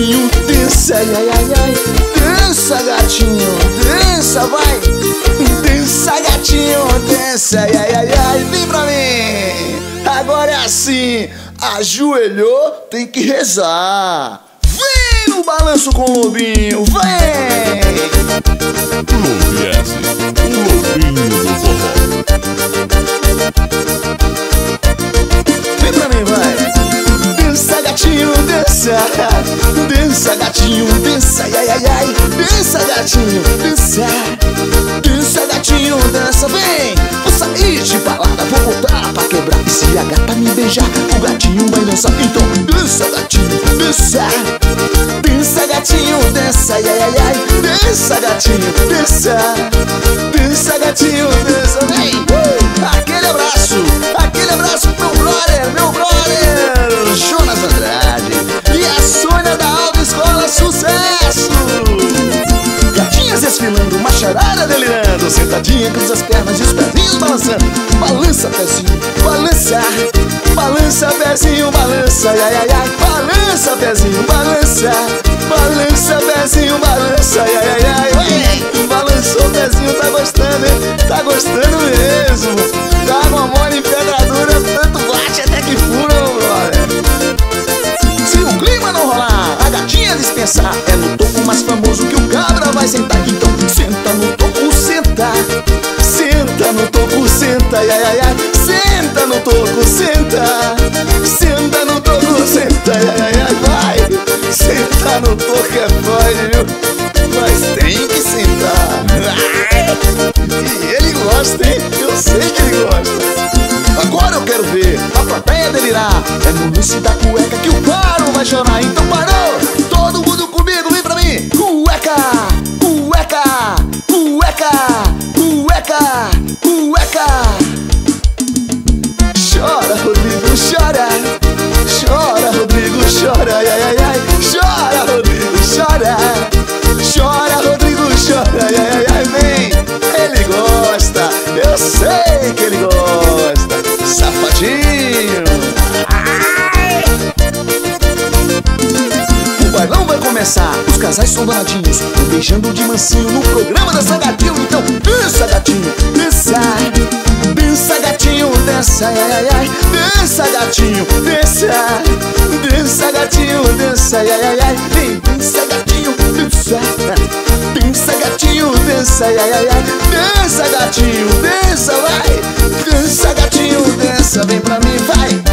gatinho, dança, ai, ai, ai. Dança, gatinho, dança, vai. Dança, gatinho, dança, ai, ai, ai. Vem pra mim. Agora é assim, ajoelhou, tem que rezar. Vem no balanço com o lobinho, vem. O lobinho do forró. Vem pra mim, vai. Dança, gatinho, dança. Dança, gatinho, dança, ai, ai, ai. Dança, gatinho, dança. Dança, gatinho, dança, vem. Vou sair de balada, vou voltar pra quebrar. E se a gata me beijar, o gatinho vai dançar. Então, dança, gatinho, dança. Dança, gatinho, dança, ai, ai, ai. Dança, gatinho, dança. Dança, gatinho, dança, vem. Aquele abraço, aquele Sentadinha, cruza as pernas e os pezinhos balançando. Balança, pezinho, balança. Balança, pezinho, balança. Ai, ai, ai, balança, pezinho, balança. Balança, pezinho, balança. Ai, ai, ai, Balançou pezinho, tá gostando, hein? Tá gostando mesmo. Tá uma mole em pedra dura Tanto bate até que fura, brother. Se o clima não rolar, a gatinha dispensar É no toco mais famoso ai, ai, ai, ai. Senta no toco, senta Senta no toco, senta ai, ai, ai, ai, Vai Senta no toco é pode, viu? Mas tem que sentar. E ele gosta, hein? Eu sei que ele gosta Agora eu quero ver a plateia delirar É no lance da cueca que o caro vai chorar Então parou, eu sei que ele gosta Safadinho. O bailão vai começar, os casais são danadinhos Beijando de mansinho no programa Dança Gatinho Então dança gatinho, dança. Dança gatinho, dança. Ai, ai. Dança gatinho, dança. Dança gatinho, dança. Ai, ai, ai dança, dança gatinho, dança, vai, dança gatinho, dança, vem pra mim, vai.